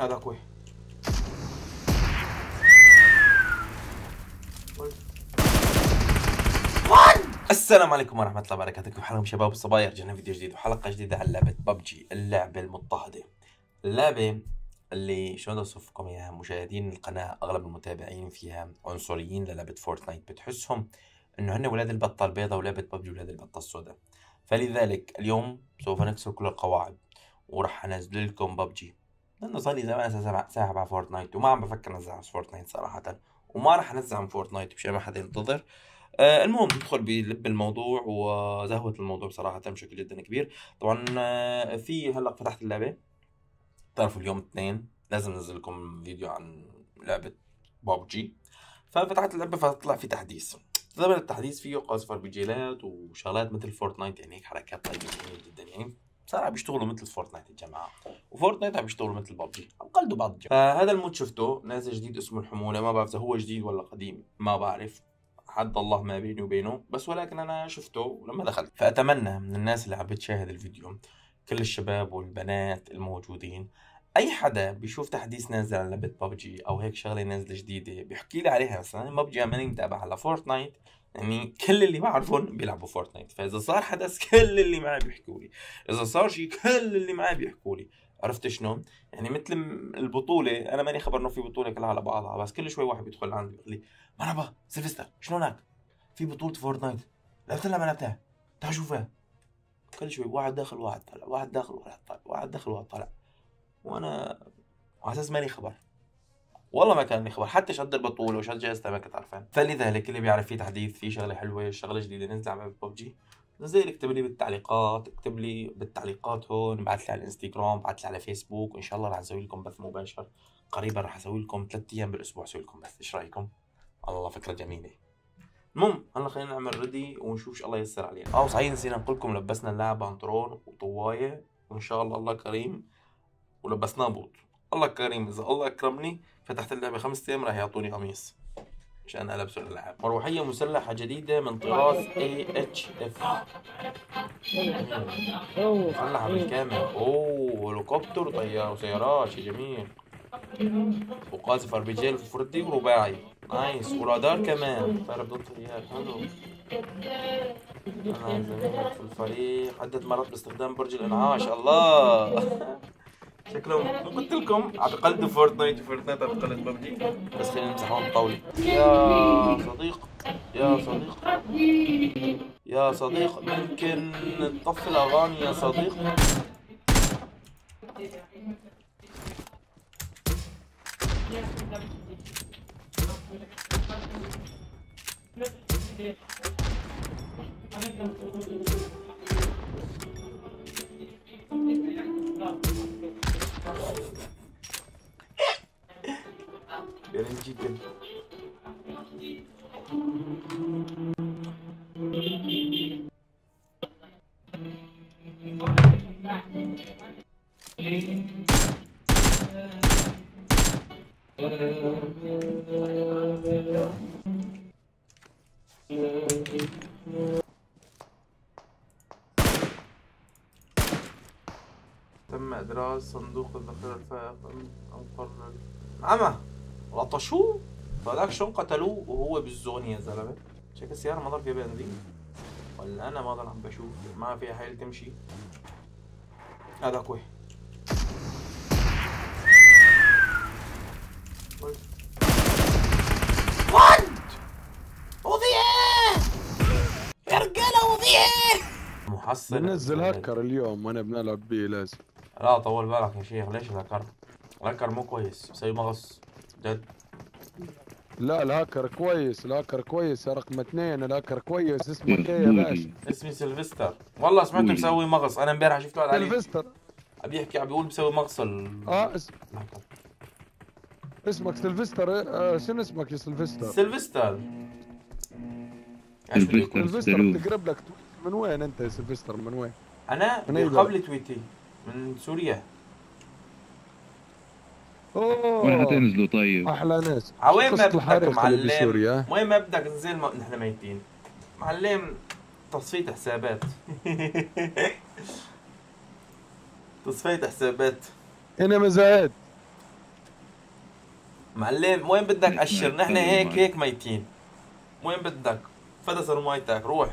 هذا أخوي السلام عليكم ورحمة الله وبركاته. كيف حالكم شباب؟ الصبايا رجعنا فيديو جديد وحلقة جديدة عن لعبة ببجي اللعبة المضطهدة. اللعبة اللي شلون أوصفكم إياها؟ مشاهدين القناة أغلب المتابعين فيها عنصريين للعبة فورتنايت بتحسهم إنه هن ولاد البطة البيضاء ولعبة ببجي ولاد البطة السوداء. فلذلك اليوم سوف نكسر كل القواعد وراح أنزل لكم ببجي لأنه صار لي زمان ساحب على فورتنايت وما عم بفكر أنزل على فورتنايت صراحة وما راح أنزل عن فورتنايت مشان ما حدا ينتظر. آه المهم ندخل بلب الموضوع وزهوة الموضوع بصراحة بشكل جدا كبير. طبعا آه في هلأ فتحت اللعبة. تعرفوا اليوم اثنين لازم انزل لكم فيديو عن لعبة ببجي ففتحت اللعبة فطلع في تحديث. طبعا التحديث فيه قصف بجيلات وشغلات مثل فورتنايت يعني هيك حركات طيبة جدا يعني صار عم بيشتغلوا مثل فورتنايت الجماعه وفورتنايت عم بيشتغلوا مثل ببجي عم قلدوا بعض الجماعة. فهذا ال mode شفته. نازل جديد اسمه الحمولة. ما بعرف إذا هو جديد ولا قديم. ما بعرف. حد الله ما بيني وبينه. بس ولكن أنا شفته لما دخلت. فأتمنى من الناس اللي عم بتشاهد الفيديو كل الشباب والبنات الموجودين أي حدا بيشوف تحديث نازل على لعبة ببجي أو هيك شغلة نازلة جديدة بيحكي لي عليها. مثلا ببجي ماني متابع على فورتنايت يعني كل اللي بعرفهم بيلعبوا فورتنايت. فإذا صار حدث كل اللي معي بيحكوا لي. إذا صار شيء كل اللي معي بيحكوا لي. عرفت شلون؟ يعني مثل البطولة أنا ماني خبر إنه في بطولة كلها على بعضها بس كل شوي واحد بيدخل عندي بيقول لي مرحبا سيلفستر شلونك؟ في بطولة فورتنايت. لعبت ولا ما لعبتها؟ تعال شوفها. كل شوي واحد داخل واحد طالع واحد داخل واحد طالع واحد داخل واحد طالع. وأنا على أساس ماني خبر. والله ما كان لي خبر حتى شد البطولة وشد جائزتها ما كنت عارفان فلذلك اللي بيعرف في تحديث في شغلة حلوة شغلة جديدة نزلت على ببجي. نزل اكتب لي بالتعليقات اكتب لي بالتعليقات هون ابعث لي على الانستغرام ابعث لي على فيسبوك وإن شاء الله راح أسوي لكم بث مباشر. قريبا راح أسوي لكم ثلاث أيام بالأسبوع أسوي لكم بث إيش رأيكم؟ الله فكرة جميلة. المهم هلا خلينا نعمل ريدي ونشوف شو الله ييسر علينا. آه صحيح نسينا نقول لكم لبسنا اللاعب بنطلون وطواية وإن شاء الله الله كريم ولبسناه بوط الله كريم إذا الله أكرمني فتحت اللعبة خمس أيام راح يعطوني قميص. عشان البسه الألعاب. مروحية مسلحة جديدة من طراز AHF مسلحه بالكامل. أوه هليكوبتر وطيارة وسيارات شيء جميل. وقاذف RPG فردي ورباعي. nice. ورادار كمان. تعرف ضد طيار حلو. أنا زميلك في الفريق. عدة مرات باستخدام برج الأنعاش. الله. شكلهم قلت لكم بقلدوا فورتنايت. وفورتنايت بقلد ببجي بس خلينا نمسح هون الطاولة يا صديق. يا صديق. يا صديق. ممكن نطفي الأغاني يا صديق. جميل جدا تم إدراج صندوق الذخيرة الفائق أم عمى لطشوه؟ فذاك شلون قتلوه وهو بالزون يا زلمة. شكل السيارة ما ضل فيها بنزين ولا أنا ما ضل عم بشوف. ما فيها حيل تمشي. هذا كوي وات وفي إيه يا رجالة وفي إيه محصل. بنزل هكر اليوم وأنا بنلعب بيه لازم. لا طول بالك يا شيخ. ليش الهكر الهكر مو كويس. بيسوي مغص. جد. لا الهاكر كويس الهاكر كويس يا رقم اثنين الهاكر كويس اسمك إيه يا باشا اسمي سيلفستر. والله سمعته مسوي مغص. أنا امبارح شفته على سيلفستر. عم يحكي عم بيقول بسوي مغص ال... آه اس... اسمك سيلفستر؟ آه شنو اسمك يا سيلفستر؟ سيلفستر. دلوب. بتقرب لك من وين أنت يا سيلفستر؟ من وين؟ أنا من قبل تويتي. من سوريا. وين اوه حتنزلوا طيب؟ أحلى ناس. عوين ما بدك معلم؟ بسوريا. وين ما بدك نزل ما نحن ميتين. معلم تصفية حسابات. تصفية حسابات. أنا مزايد معلم وين بدك أشر؟ نحن خلي هيك. هيك ميتين. وين بدك؟ فدس مايتك روح.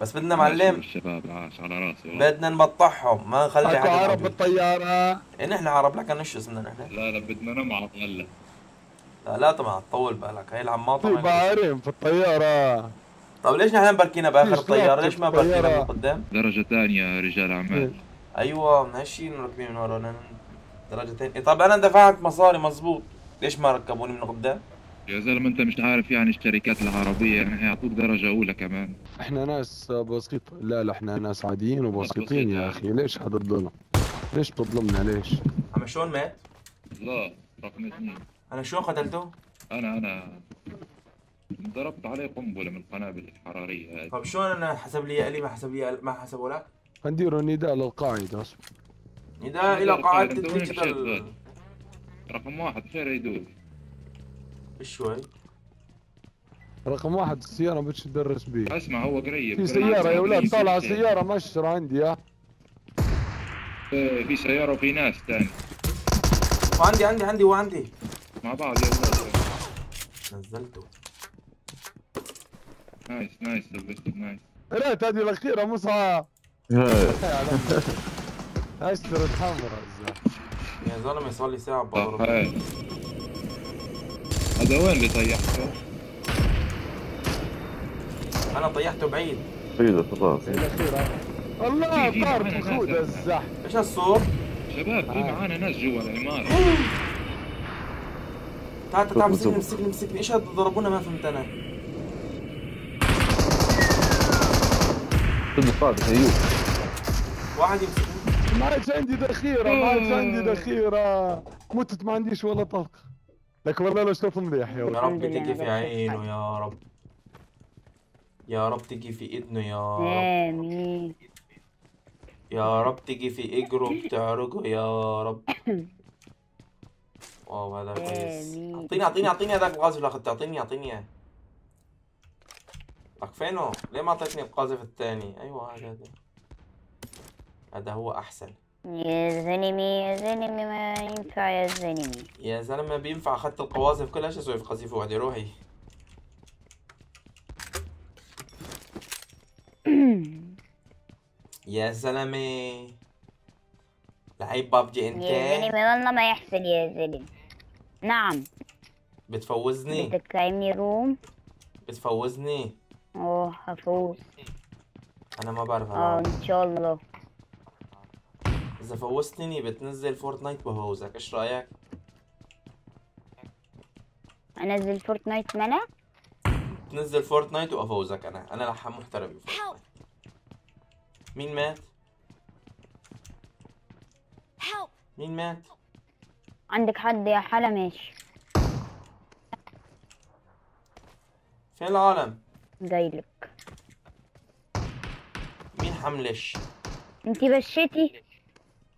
بس بدنا معلم. الشباب عاش على راسي. والله. بدنا نبطحهم ما نخلي حدا عرب. بالطيارة. إيه نحن عرب لكن إيش اسمنا نحن؟ لا لا بدنا نمعط هلا لا لا طبعا طول بالك. هي العماطه يخلص. بارين في الطيارة. طب ليش نحن بركينا بآخر الطيارة؟ ليش ما في بركينا من. قدام؟ درجة ثانية رجال أعمال. أيوه ماشي راكبين من ورا درجتين إيه طب أنا دفعت مصاري مزبوط ليش ما ركبوني من قدام؟ يا زلمة أنت مش عارف يعني الشركات العربية يعني هيعطوك درجة أولى كمان. إحنا ناس بسيطة لا لا إحنا ناس عاديين وبسيطين يا أخي. ليش هذا الظلم ليش تظلمنا ليش؟ أما شلون مات؟ لا رقم اثنين. أنا شلون قتلته؟ أنا أنا ضربت عليه قنبلة من القنابل الحرارية هاي طب شلون أنا حسب لي ألي ما حسب لي ما حسبوا لك؟ نديروا نداء للقاعدة. اصبر نداء إلى قاعدة الديجيتال. رقم واحد خير يدوب شوي. رقم واحد السيارة مش تدرس بيه. اسمع هو قريب. في. سيارة يا ولاد طالعة سيارة. سيارة مشر عندي ها إيه، في سيارة وفي ناس تاني وعندي عندي عندي وعندي. مع بعض يا ولاد. نزلته. نايس نايس نايس. ريت هذه الأخيرة مصعب اشترت حمرا الزلمة. يا زلمة صار لي ساعة صح بضرب هذا وين اللي طيحته؟ أنا طيحته بعيد. الراس الأخيرة الله طار ناس. الزحف. إيش هالصوت؟ شباب في آه. معانا ناس جوا العمارة. تعال تعال. مسكني مسكني مسكني إيش هاد ضربونا ما فهمت أنا الصادق ايوب واحد يمسكني. ما عادش عندي ذخيرة ما عادش عندي ذخيرة. متت ما عنديش ولا طلقة لك والله لو شوف مليح يا يا رب لله تجي في عينه يا رب. يا رب تجي في اذنه يا رب. آمين. يا رب تجي في اجره بتعرجه يا رب. واو هذا كويس. أعطيني أعطيني أعطيني هذاك القاذف اللي اخذته أعطيني أعطيني. اياه لك فينه؟ ليه ما أعطيتني القاذف الثاني؟ أيوه هذا هذا. هذا هو أحسن. يا زلمي يا زلمي ما ينفع يا زلمي يا زلمة بينفع أخذت القواذف كلها؟ شو أسوي في قذيفه واحدة روحي. يا زلمة. لعيب بابجي يا أنت؟ زلمي والله ما يحصل يا زلمي نعم. بتفوزني؟ بدك تعملي room؟ بتفوزني؟ أوه هفوز أنا ما بعرف آه إن شاء الله. إذا فوزتني بتنزل فورتنايت بفوزك إيش رأيك؟ أنزل فورتنايت منع تنزل فورتنايت وأفوزك أنا أنا لحام محترف بفورتنايت مين مات؟ مين مات؟ عندك حد يا حلا ماشي فين العالم؟ جايلك مين حملش؟ انتي بشيتي؟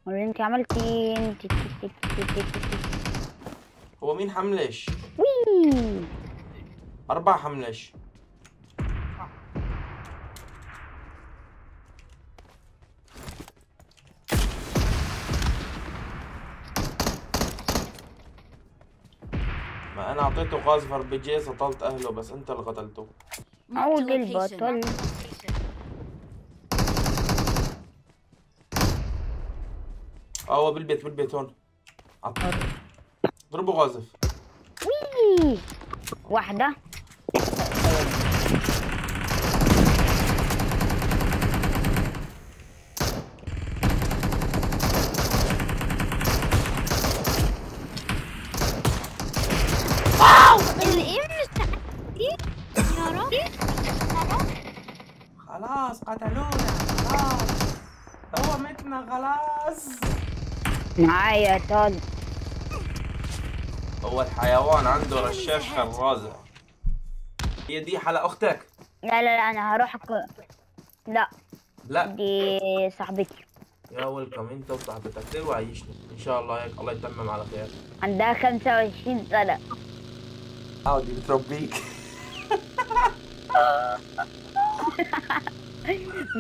ولا انتي عملتي انتي هو مين حملش وي! أربع حملش ما أنا أعطيته قاذف RPG سطلت أهله بس أنت اللي قتلته. عود البطل آه هو بالبيت بالبيت هون. عط- ضربه قاذف وي! واحدة خلاص قتلونا خلاص هو متنا خلاص معايا طال هو الحيوان عنده رشاش خرازة. هي دي حلا أختك؟ لا لا لا أنا هروح أك... لا. لا. دي صاحبتي. يا ويلكم أنت وصاحبتك. ليه وعيشني إن شاء الله هيك. الله يتمم على خير. عندها 25 سنة. آه دي بتربيك.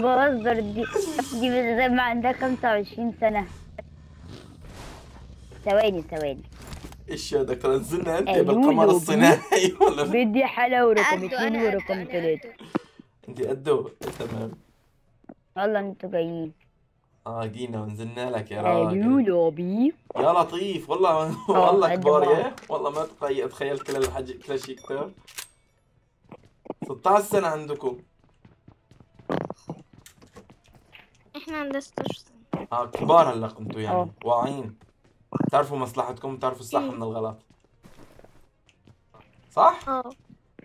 بهزر دي دي زي ما عندها 25 سنة. ثواني ثواني. إيش يا دكتور نزلنا أنت بالقمر الصناعي ولا بدي حلاوة رقم اثنين ورقم ثلاثة انت قدو تمام. يلا أنتوا جايين. آه جينا ونزلنا لك يا ألو راجل. لوبي. يا لطيف والله آه، والله كبار. يا. والله ما تخيل أتخيل كل الحاجة كل شيء كتير 16 سنة عندكم. إحنا عندنا 16 سنة آه كبار هلا كنتوا يعني. واعيين. تعرفوا مصلحتكم تعرفوا الصح إيه. من الغلط صح؟ آه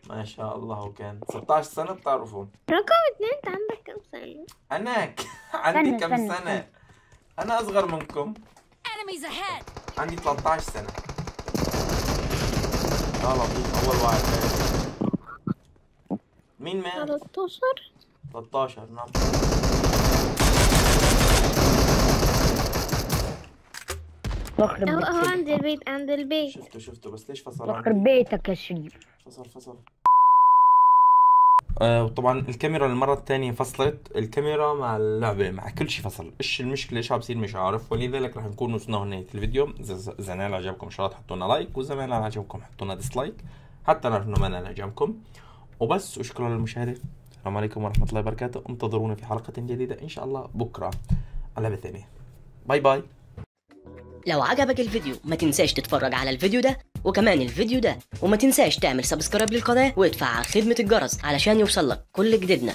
ما شاء الله وكان 16 سنة بتعرفوا رقم اتنين انت عندك كام سنة؟ أنا ك- عندي كم سنة؟ استنى. أنا أصغر منكم! عندي 13 سنة يا لطيف أول واحد مين مات؟ 13 13 نعم بخرب اهو اهو بيتك عند البيت عند البيت. شفته شفته بس ليش فصل؟ بخرب بيتك يا شريف فصل فصل. آه وطبعا الكاميرا المرة الثانية فصلت. الكاميرا مع اللعبة مع كل شيء فصل. إيش المشكلة؟ إيش عم بصير مش عارف. ولذلك رح نكون وصلنا هنا الفيديو. إذا اذا نال عجبكم إن شاء الله تحطوا لنا like واذا ما نال عجبكم حطوا لنا dislike حتى نعرف إنه ما نال عجبكم. وبس وشكرا للمشاهدة. السلام عليكم ورحمة الله وبركاته. انتظرونا في حلقة جديدة إن شاء الله بكرة على لعبة ثانية. bye bye. لو عجبك الفيديو ما تنساش تتفرج على الفيديو ده وكمان الفيديو ده وما تنساش تعمل subscribe للقناة وادفع على خدمة الجرس علشان يوصلك كل جديدنا.